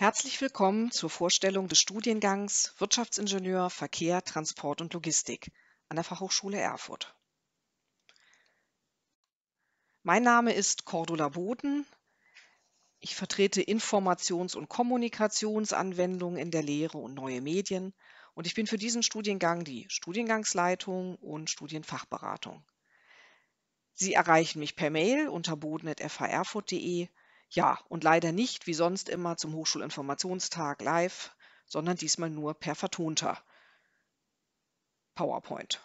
Herzlich willkommen zur Vorstellung des Studiengangs Wirtschaftsingenieur Verkehr, Transport und Logistik an der Fachhochschule Erfurt. Mein Name ist Cordula Boden. Ich vertrete Informations- und Kommunikationsanwendungen in der Lehre und neue Medien und ich bin für diesen Studiengang die Studiengangsleitung und Studienfachberatung. Sie erreichen mich per Mail unter boden.faerfurt.de ja, und leider nicht wie sonst immer zum Hochschulinformationstag live, sondern diesmal nur per vertonter PowerPoint.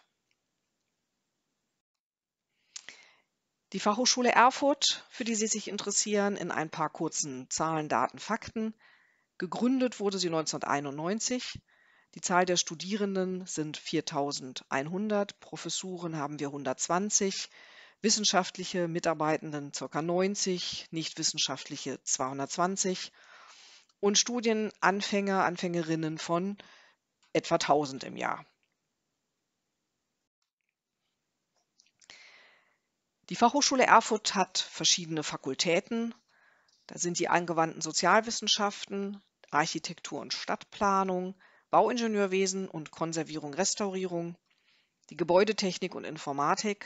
Die Fachhochschule Erfurt, für die Sie sich interessieren, in ein paar kurzen Zahlen, Daten, Fakten. Gegründet wurde sie 1991. Die Zahl der Studierenden sind 4100, Professuren haben wir 120, wissenschaftliche Mitarbeitenden ca. 90, nicht wissenschaftliche 220 und Studienanfänger, Anfängerinnen von etwa 1000 im Jahr. Die Fachhochschule Erfurt hat verschiedene Fakultäten. Da sind die angewandten Sozialwissenschaften, Architektur und Stadtplanung, Bauingenieurwesen und Konservierung, Restaurierung, die Gebäudetechnik und Informatik,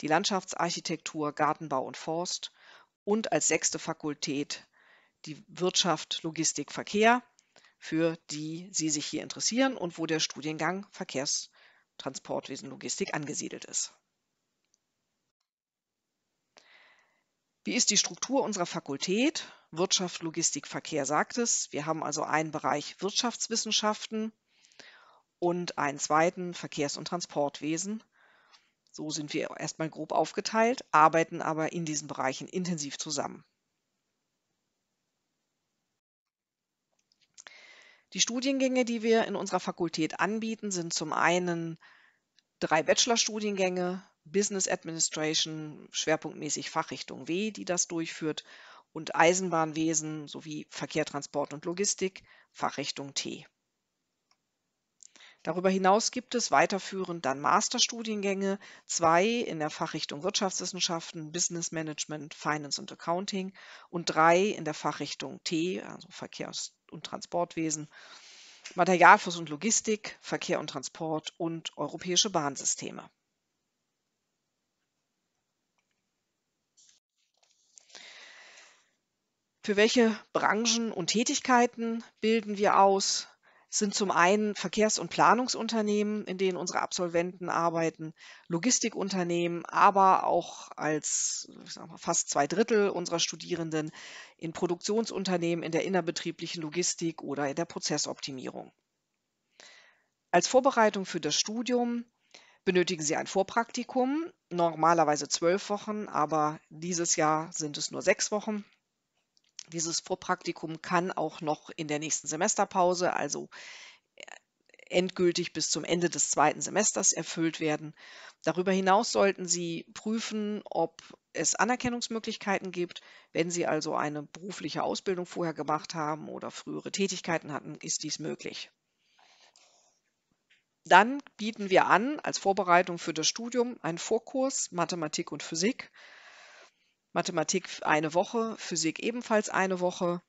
die Landschaftsarchitektur, Gartenbau und Forst und als sechste Fakultät die Wirtschaft, Logistik, Verkehr, für die Sie sich hier interessieren und wo der Studiengang Verkehrs-, Transportwesen, Logistik angesiedelt ist. Wie ist die Struktur unserer Fakultät? Wirtschaft, Logistik, Verkehr sagt es. Wir haben also einen Bereich Wirtschaftswissenschaften und einen zweiten Verkehrs- und Transportwesen. So sind wir erstmal grob aufgeteilt, arbeiten aber in diesen Bereichen intensiv zusammen. Die Studiengänge, die wir in unserer Fakultät anbieten, sind zum einen drei Bachelorstudiengänge, Business Administration, schwerpunktmäßig Fachrichtung W, die das durchführt, und Eisenbahnwesen sowie Verkehr, Transport und Logistik, Fachrichtung T. Darüber hinaus gibt es weiterführend dann Masterstudiengänge, zwei in der Fachrichtung Wirtschaftswissenschaften, Business Management, Finance und Accounting und drei in der Fachrichtung T, also Verkehrs- und Transportwesen, Materialfluss und Logistik, Verkehr und Transport und europäische Bahnsysteme. Für welche Branchen und Tätigkeiten bilden wir aus? Sind zum einen Verkehrs- und Planungsunternehmen, in denen unsere Absolventen arbeiten, Logistikunternehmen, aber auch als mal, fast zwei Drittel unserer Studierenden in Produktionsunternehmen in der innerbetrieblichen Logistik oder in der Prozessoptimierung. Als Vorbereitung für das Studium benötigen Sie ein Vorpraktikum, normalerweise zwölf Wochen, aber dieses Jahr sind es nur sechs Wochen. Dieses Vorpraktikum kann auch noch in der nächsten Semesterpause, also äh, endgültig bis zum Ende des zweiten Semesters erfüllt werden. Darüber hinaus sollten Sie prüfen, ob es Anerkennungsmöglichkeiten gibt. Wenn Sie also eine berufliche Ausbildung vorher gemacht haben oder frühere Tätigkeiten hatten, ist dies möglich. Dann bieten wir an, als Vorbereitung für das Studium, einen Vorkurs Mathematik und Physik Mathematik eine Woche, Physik ebenfalls eine Woche.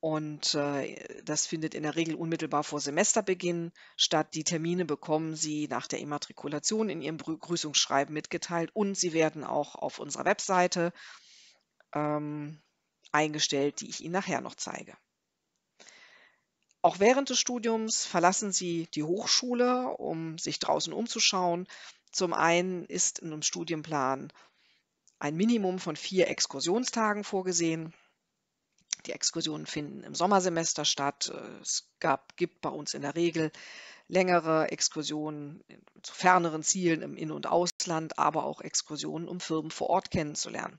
Und äh, das findet in der Regel unmittelbar vor Semesterbeginn statt. Die Termine bekommen Sie nach der Immatrikulation in Ihrem Begrüßungsschreiben mitgeteilt und sie werden auch auf unserer Webseite ähm, eingestellt, die ich Ihnen nachher noch zeige. Auch während des Studiums verlassen Sie die Hochschule, um sich draußen umzuschauen. Zum einen ist in einem Studienplan ein Minimum von vier Exkursionstagen vorgesehen. Die Exkursionen finden im Sommersemester statt. Es gab, gibt bei uns in der Regel längere Exkursionen zu ferneren Zielen im In- und Ausland, aber auch Exkursionen, um Firmen vor Ort kennenzulernen.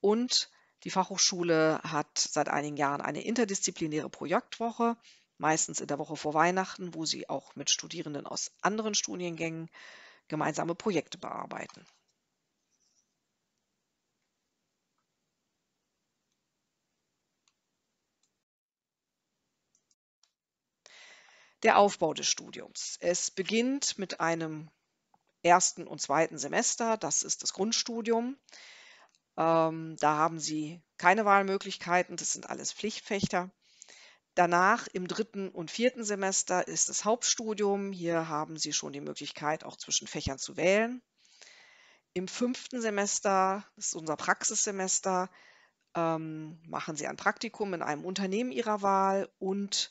Und die Fachhochschule hat seit einigen Jahren eine interdisziplinäre Projektwoche, meistens in der Woche vor Weihnachten, wo sie auch mit Studierenden aus anderen Studiengängen gemeinsame Projekte bearbeiten. Der Aufbau des Studiums. Es beginnt mit einem ersten und zweiten Semester, das ist das Grundstudium. Ähm, da haben Sie keine Wahlmöglichkeiten, das sind alles Pflichtfächer. Danach im dritten und vierten Semester ist das Hauptstudium. Hier haben Sie schon die Möglichkeit, auch zwischen Fächern zu wählen. Im fünften Semester, das ist unser Praxissemester, ähm, machen Sie ein Praktikum in einem Unternehmen Ihrer Wahl und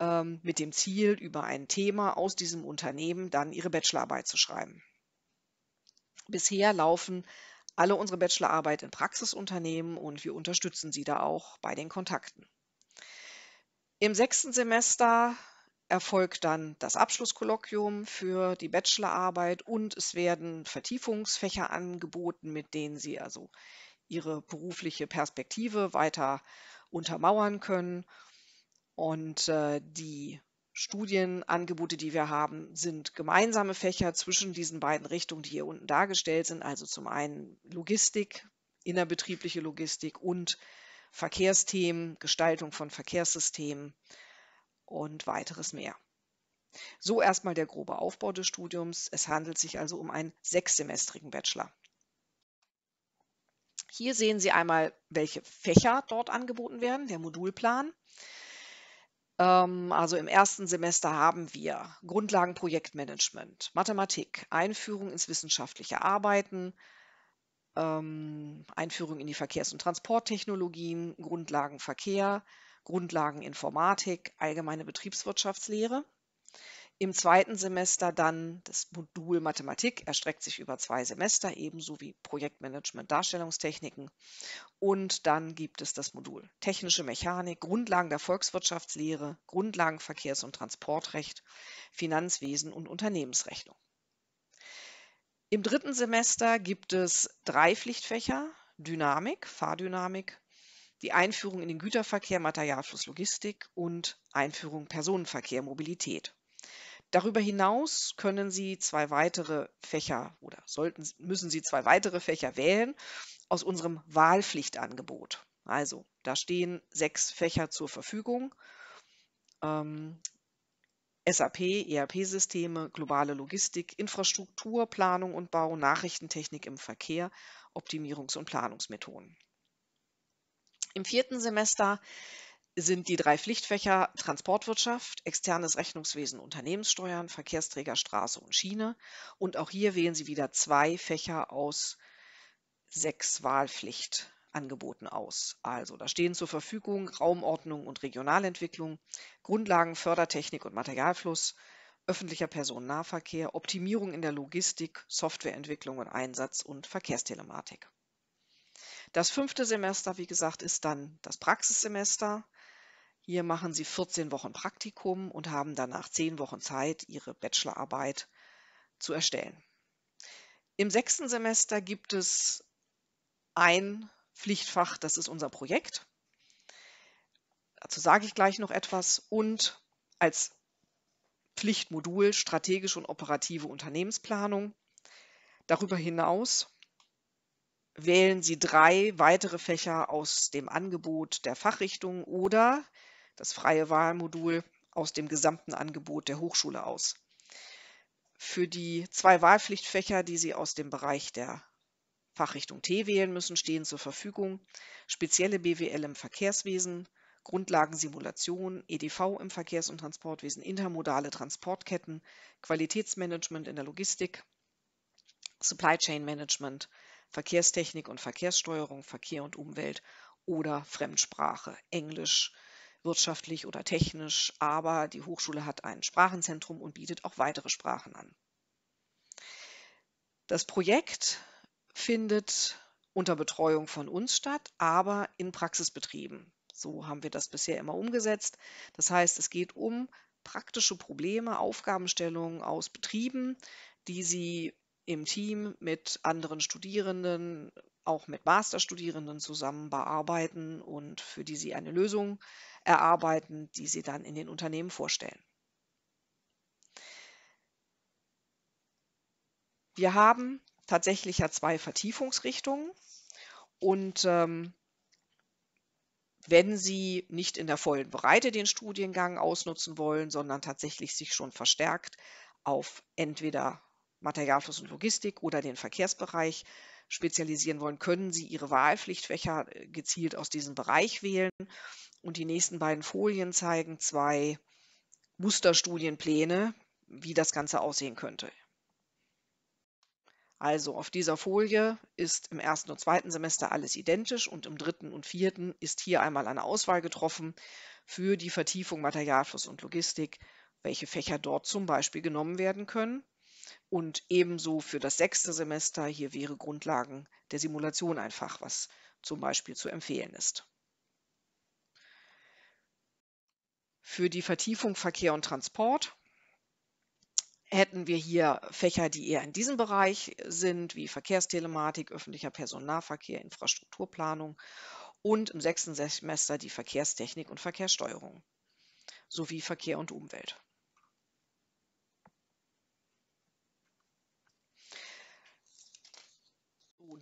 ähm, mit dem Ziel, über ein Thema aus diesem Unternehmen dann Ihre Bachelorarbeit zu schreiben. Bisher laufen alle unsere Bachelorarbeit in Praxisunternehmen und wir unterstützen Sie da auch bei den Kontakten. Im sechsten Semester erfolgt dann das Abschlusskolloquium für die Bachelorarbeit und es werden Vertiefungsfächer angeboten, mit denen Sie also Ihre berufliche Perspektive weiter untermauern können. Und äh, die Studienangebote, die wir haben, sind gemeinsame Fächer zwischen diesen beiden Richtungen, die hier unten dargestellt sind. Also zum einen Logistik, innerbetriebliche Logistik und Verkehrsthemen, Gestaltung von Verkehrssystemen und weiteres mehr. So erstmal der grobe Aufbau des Studiums. Es handelt sich also um einen sechssemestrigen Bachelor. Hier sehen Sie einmal, welche Fächer dort angeboten werden, der Modulplan. Ähm, also im ersten Semester haben wir Grundlagenprojektmanagement, Mathematik, Einführung ins wissenschaftliche Arbeiten, ähm, Einführung in die Verkehrs- und Transporttechnologien, Grundlagen Verkehr, Grundlagen Informatik, allgemeine Betriebswirtschaftslehre. Im zweiten Semester dann das Modul Mathematik, erstreckt sich über zwei Semester, ebenso wie Projektmanagement, Darstellungstechniken. Und dann gibt es das Modul Technische Mechanik, Grundlagen der Volkswirtschaftslehre, Grundlagen Verkehrs- und Transportrecht, Finanzwesen und Unternehmensrechnung. Im dritten Semester gibt es drei Pflichtfächer, Dynamik, Fahrdynamik, die Einführung in den Güterverkehr, Materialfluss, Logistik und Einführung Personenverkehr, Mobilität. Darüber hinaus können Sie zwei weitere Fächer oder sollten, müssen Sie zwei weitere Fächer wählen aus unserem Wahlpflichtangebot. Also, da stehen sechs Fächer zur Verfügung. Ähm, SAP, ERP-Systeme, globale Logistik, Infrastruktur, Planung und Bau, Nachrichtentechnik im Verkehr, Optimierungs- und Planungsmethoden. Im vierten Semester sind die drei Pflichtfächer Transportwirtschaft, externes Rechnungswesen, Unternehmenssteuern, Verkehrsträger, Straße und Schiene. Und auch hier wählen Sie wieder zwei Fächer aus sechs Wahlpflichtangeboten aus. Also da stehen zur Verfügung Raumordnung und Regionalentwicklung, Grundlagen Fördertechnik und Materialfluss, öffentlicher Personennahverkehr, Optimierung in der Logistik, Softwareentwicklung und Einsatz und Verkehrstelematik. Das fünfte Semester, wie gesagt, ist dann das Praxissemester. Hier machen Sie 14 Wochen Praktikum und haben danach 10 Wochen Zeit, Ihre Bachelorarbeit zu erstellen. Im sechsten Semester gibt es ein Pflichtfach, das ist unser Projekt. Dazu sage ich gleich noch etwas. Und als Pflichtmodul strategische und operative Unternehmensplanung. Darüber hinaus wählen Sie drei weitere Fächer aus dem Angebot der Fachrichtung oder das freie Wahlmodul aus dem gesamten Angebot der Hochschule aus. Für die zwei Wahlpflichtfächer, die Sie aus dem Bereich der Fachrichtung T wählen müssen, stehen zur Verfügung spezielle BWL im Verkehrswesen, Grundlagensimulation, EDV im Verkehrs- und Transportwesen, intermodale Transportketten, Qualitätsmanagement in der Logistik, Supply Chain Management, Verkehrstechnik und Verkehrssteuerung, Verkehr und Umwelt oder Fremdsprache, Englisch, wirtschaftlich oder technisch, aber die Hochschule hat ein Sprachenzentrum und bietet auch weitere Sprachen an. Das Projekt findet unter Betreuung von uns statt, aber in Praxisbetrieben. So haben wir das bisher immer umgesetzt. Das heißt, es geht um praktische Probleme, Aufgabenstellungen aus Betrieben, die Sie im Team mit anderen Studierenden, auch mit Masterstudierenden zusammen bearbeiten und für die Sie eine Lösung erarbeiten, die Sie dann in den Unternehmen vorstellen. Wir haben tatsächlich ja zwei Vertiefungsrichtungen und ähm, wenn Sie nicht in der vollen Breite den Studiengang ausnutzen wollen, sondern tatsächlich sich schon verstärkt auf entweder Materialfluss und Logistik oder den Verkehrsbereich spezialisieren wollen, können Sie Ihre Wahlpflichtfächer äh, gezielt aus diesem Bereich wählen. Und die nächsten beiden Folien zeigen zwei Musterstudienpläne, wie das Ganze aussehen könnte. Also auf dieser Folie ist im ersten und zweiten Semester alles identisch und im dritten und vierten ist hier einmal eine Auswahl getroffen für die Vertiefung Materialfluss und Logistik, welche Fächer dort zum Beispiel genommen werden können. Und ebenso für das sechste Semester, hier wäre Grundlagen der Simulation ein Fach, was zum Beispiel zu empfehlen ist. Für die Vertiefung Verkehr und Transport hätten wir hier Fächer, die eher in diesem Bereich sind, wie Verkehrstelematik, öffentlicher Personennahverkehr, Infrastrukturplanung und im sechsten Semester die Verkehrstechnik und Verkehrssteuerung sowie Verkehr und Umwelt.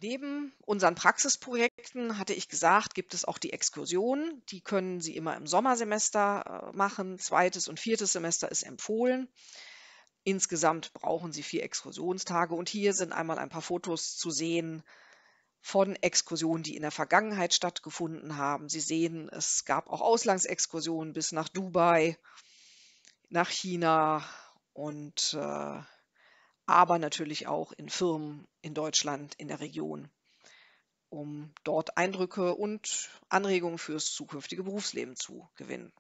Neben unseren Praxisprojekten, hatte ich gesagt, gibt es auch die Exkursionen. Die können Sie immer im Sommersemester äh, machen. Zweites und viertes Semester ist empfohlen. Insgesamt brauchen Sie vier Exkursionstage und hier sind einmal ein paar Fotos zu sehen von Exkursionen, die in der Vergangenheit stattgefunden haben. Sie sehen, es gab auch Auslandsexkursionen bis nach Dubai, nach China und äh, aber natürlich auch in Firmen in Deutschland, in der Region, um dort Eindrücke und Anregungen fürs zukünftige Berufsleben zu gewinnen.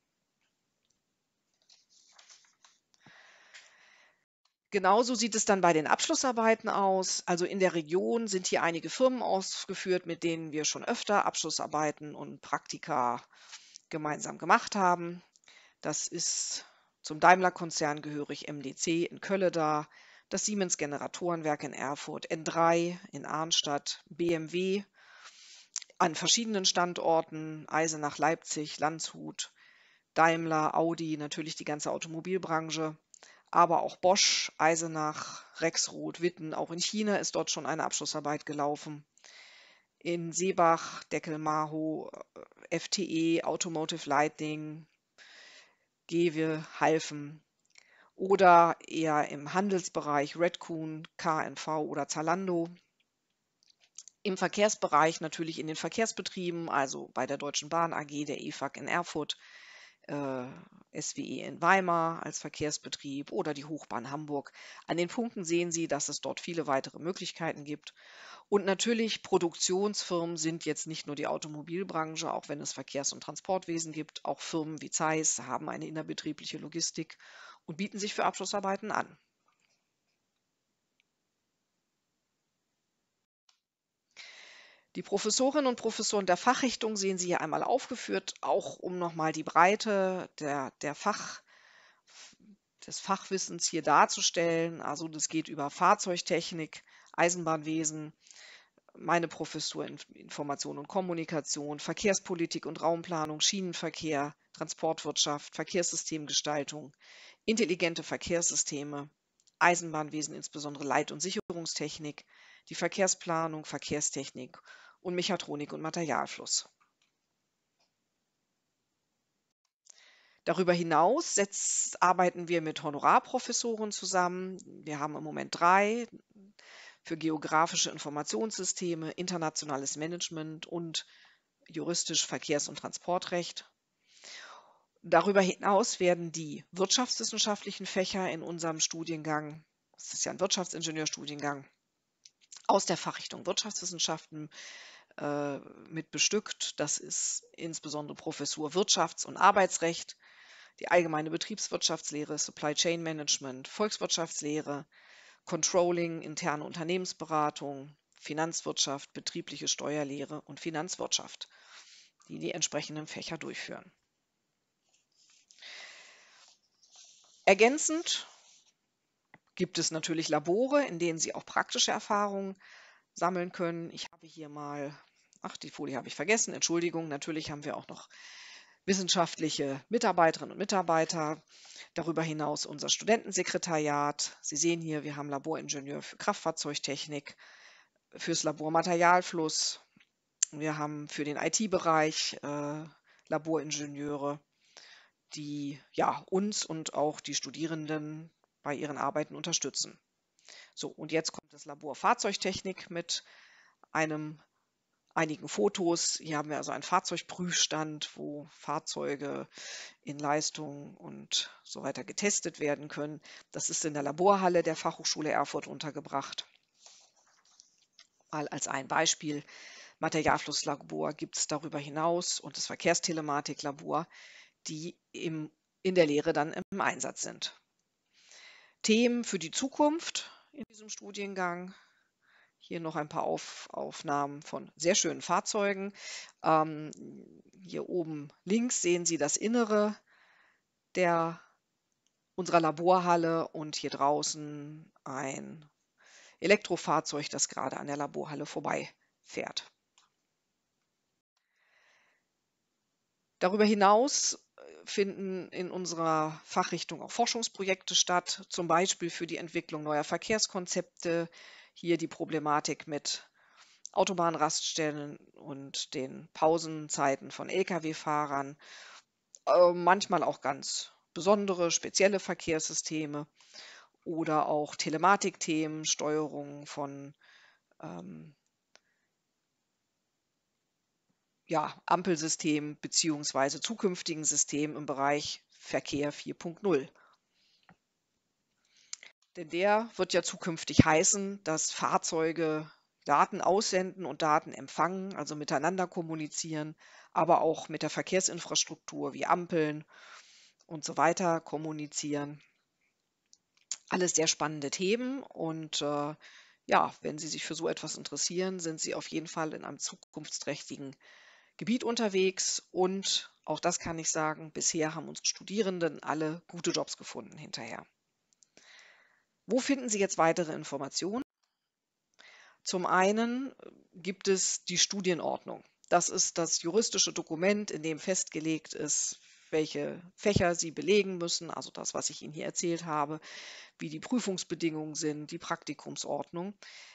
Genauso sieht es dann bei den Abschlussarbeiten aus. Also in der Region sind hier einige Firmen ausgeführt, mit denen wir schon öfter Abschlussarbeiten und Praktika gemeinsam gemacht haben. Das ist zum Daimler-Konzern gehörig MDC in Kölle das Siemens Generatorenwerk in Erfurt, N3 in Arnstadt, BMW an verschiedenen Standorten, Eisenach, Leipzig, Landshut, Daimler, Audi, natürlich die ganze Automobilbranche aber auch Bosch, Eisenach, Rexroth, Witten, auch in China ist dort schon eine Abschlussarbeit gelaufen. In Seebach, Deckel-Maho, FTE, Automotive Lighting, Gewe, Halfen oder eher im Handelsbereich Redcoon, KNV oder Zalando. Im Verkehrsbereich natürlich in den Verkehrsbetrieben, also bei der Deutschen Bahn AG, der EFAG in Erfurt, äh, SWE in Weimar als Verkehrsbetrieb oder die Hochbahn Hamburg. An den Punkten sehen Sie, dass es dort viele weitere Möglichkeiten gibt. Und natürlich, Produktionsfirmen sind jetzt nicht nur die Automobilbranche, auch wenn es Verkehrs- und Transportwesen gibt. Auch Firmen wie Zeiss haben eine innerbetriebliche Logistik und bieten sich für Abschlussarbeiten an. Die Professorinnen und Professoren der Fachrichtung sehen Sie hier einmal aufgeführt, auch um nochmal die Breite der, der Fach, des Fachwissens hier darzustellen. Also das geht über Fahrzeugtechnik, Eisenbahnwesen, meine Professur in Information und Kommunikation, Verkehrspolitik und Raumplanung, Schienenverkehr, Transportwirtschaft, Verkehrssystemgestaltung, intelligente Verkehrssysteme, Eisenbahnwesen, insbesondere Leit- und Sicherungstechnik, die Verkehrsplanung, Verkehrstechnik und Mechatronik und Materialfluss. Darüber hinaus setzt, arbeiten wir mit Honorarprofessoren zusammen. Wir haben im Moment drei für geografische Informationssysteme, internationales Management und juristisch Verkehrs- und Transportrecht. Darüber hinaus werden die wirtschaftswissenschaftlichen Fächer in unserem Studiengang, das ist ja ein Wirtschaftsingenieurstudiengang, aus der Fachrichtung Wirtschaftswissenschaften äh, mit bestückt. Das ist insbesondere Professur Wirtschafts- und Arbeitsrecht, die allgemeine Betriebswirtschaftslehre, Supply Chain Management, Volkswirtschaftslehre, Controlling, interne Unternehmensberatung, Finanzwirtschaft, betriebliche Steuerlehre und Finanzwirtschaft, die die entsprechenden Fächer durchführen. Ergänzend gibt es natürlich Labore, in denen Sie auch praktische Erfahrungen sammeln können. Ich habe hier mal, ach, die Folie habe ich vergessen, Entschuldigung, natürlich haben wir auch noch wissenschaftliche Mitarbeiterinnen und Mitarbeiter. Darüber hinaus unser Studentensekretariat. Sie sehen hier, wir haben Laboringenieur für Kraftfahrzeugtechnik, fürs Labor Materialfluss. Wir haben für den IT-Bereich äh, Laboringenieure, die ja uns und auch die Studierenden bei ihren Arbeiten unterstützen. So, und jetzt kommt das Labor Fahrzeugtechnik mit einem einigen Fotos. Hier haben wir also einen Fahrzeugprüfstand, wo Fahrzeuge in Leistung und so weiter getestet werden können. Das ist in der Laborhalle der Fachhochschule Erfurt untergebracht. Mal als ein Beispiel. Materialflusslabor gibt es darüber hinaus und das Verkehrstelematiklabor, die im, in der Lehre dann im Einsatz sind. Themen für die Zukunft in diesem Studiengang hier noch ein paar Auf Aufnahmen von sehr schönen Fahrzeugen. Ähm, hier oben links sehen Sie das Innere der, unserer Laborhalle und hier draußen ein Elektrofahrzeug, das gerade an der Laborhalle vorbeifährt. Darüber hinaus finden in unserer Fachrichtung auch Forschungsprojekte statt, zum Beispiel für die Entwicklung neuer Verkehrskonzepte, hier die Problematik mit Autobahnraststellen und den Pausenzeiten von Lkw-Fahrern, äh, manchmal auch ganz besondere, spezielle Verkehrssysteme oder auch Telematikthemen, Steuerung von ähm, ja, Ampelsystemen beziehungsweise zukünftigen Systemen im Bereich Verkehr 4.0. Denn der wird ja zukünftig heißen, dass Fahrzeuge Daten aussenden und Daten empfangen, also miteinander kommunizieren, aber auch mit der Verkehrsinfrastruktur wie Ampeln und so weiter kommunizieren. Alles sehr spannende Themen und äh, ja, wenn Sie sich für so etwas interessieren, sind Sie auf jeden Fall in einem zukunftsträchtigen Gebiet unterwegs und auch das kann ich sagen, bisher haben unsere Studierenden alle gute Jobs gefunden hinterher. Wo finden Sie jetzt weitere Informationen? Zum einen äh, gibt es die Studienordnung. Das ist das juristische Dokument, in dem festgelegt ist, welche Fächer Sie belegen müssen, also das, was ich Ihnen hier erzählt habe, wie die Prüfungsbedingungen sind, die Praktikumsordnung.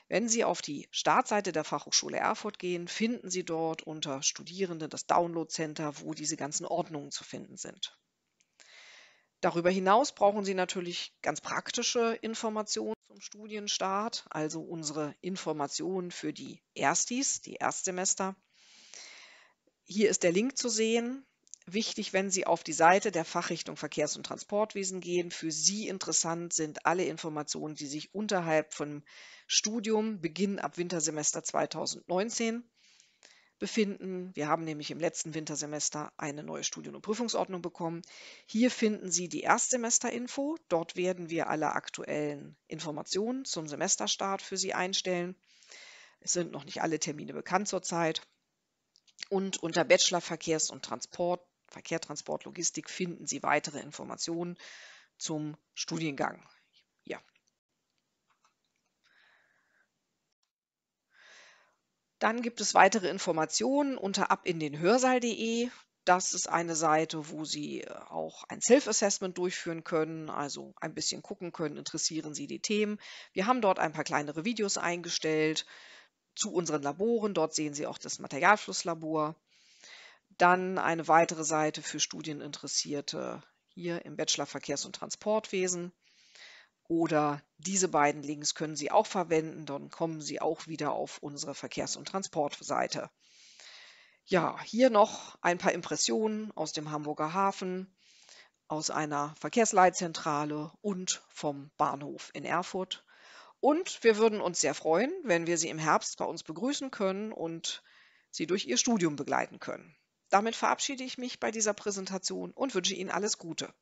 Wenn Sie auf die Startseite der Fachhochschule Erfurt gehen, finden Sie dort unter Studierende das Download Center, wo diese ganzen Ordnungen zu finden sind. Darüber hinaus brauchen Sie natürlich ganz praktische Informationen zum Studienstart, also unsere Informationen für die Erstis, die Erstsemester. Hier ist der Link zu sehen. Wichtig, wenn Sie auf die Seite der Fachrichtung Verkehrs- und Transportwesen gehen. Für Sie interessant sind alle Informationen, die sich unterhalb vom Studium Beginn ab Wintersemester 2019 befinden. Wir haben nämlich im letzten Wintersemester eine neue Studien- und Prüfungsordnung bekommen. Hier finden Sie die Erstsemesterinfo. Dort werden wir alle aktuellen Informationen zum Semesterstart für Sie einstellen. Es sind noch nicht alle Termine bekannt zurzeit. Und unter Bachelor Verkehrs- und Transport, Verkehr, Transport, Logistik finden Sie weitere Informationen zum Studiengang. Dann gibt es weitere Informationen unter abindenhörsaal.de. Das ist eine Seite, wo Sie äh, auch ein Self-Assessment durchführen können, also ein bisschen gucken können, interessieren Sie die Themen. Wir haben dort ein paar kleinere Videos eingestellt zu unseren Laboren. Dort sehen Sie auch das Materialflusslabor. Dann eine weitere Seite für Studieninteressierte hier im Bachelor Verkehrs- und Transportwesen. Oder diese beiden Links können Sie auch verwenden, dann kommen Sie auch wieder auf unsere Verkehrs- und Transportseite. Ja, hier noch ein paar Impressionen aus dem Hamburger Hafen, aus einer Verkehrsleitzentrale und vom Bahnhof in Erfurt. Und wir würden uns sehr freuen, wenn wir Sie im Herbst bei uns begrüßen können und Sie durch Ihr Studium begleiten können. Damit verabschiede ich mich bei dieser Präsentation und wünsche Ihnen alles Gute.